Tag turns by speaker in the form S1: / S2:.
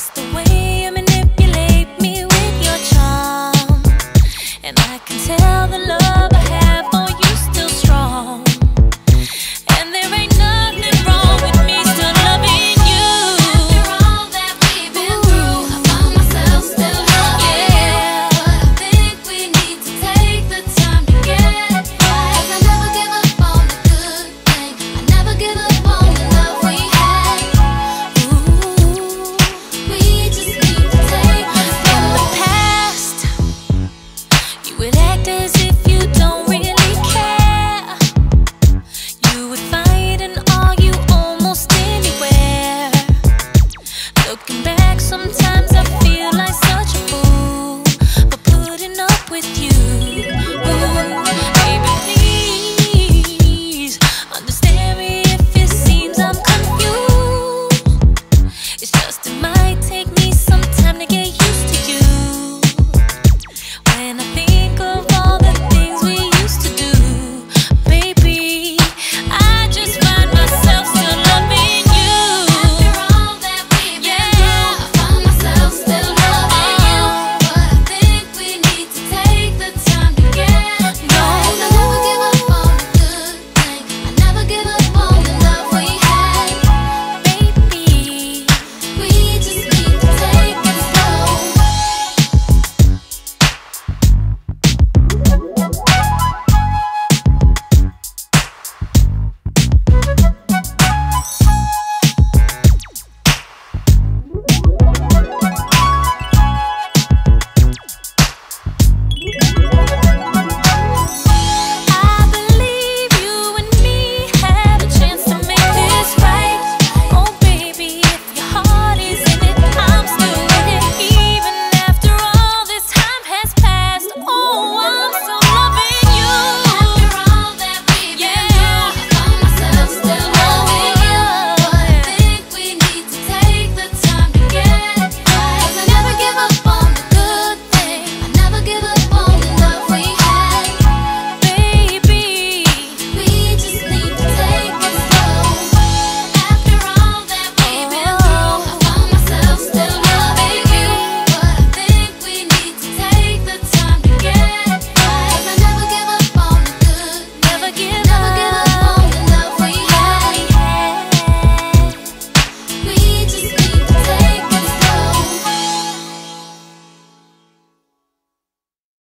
S1: That's the way. is if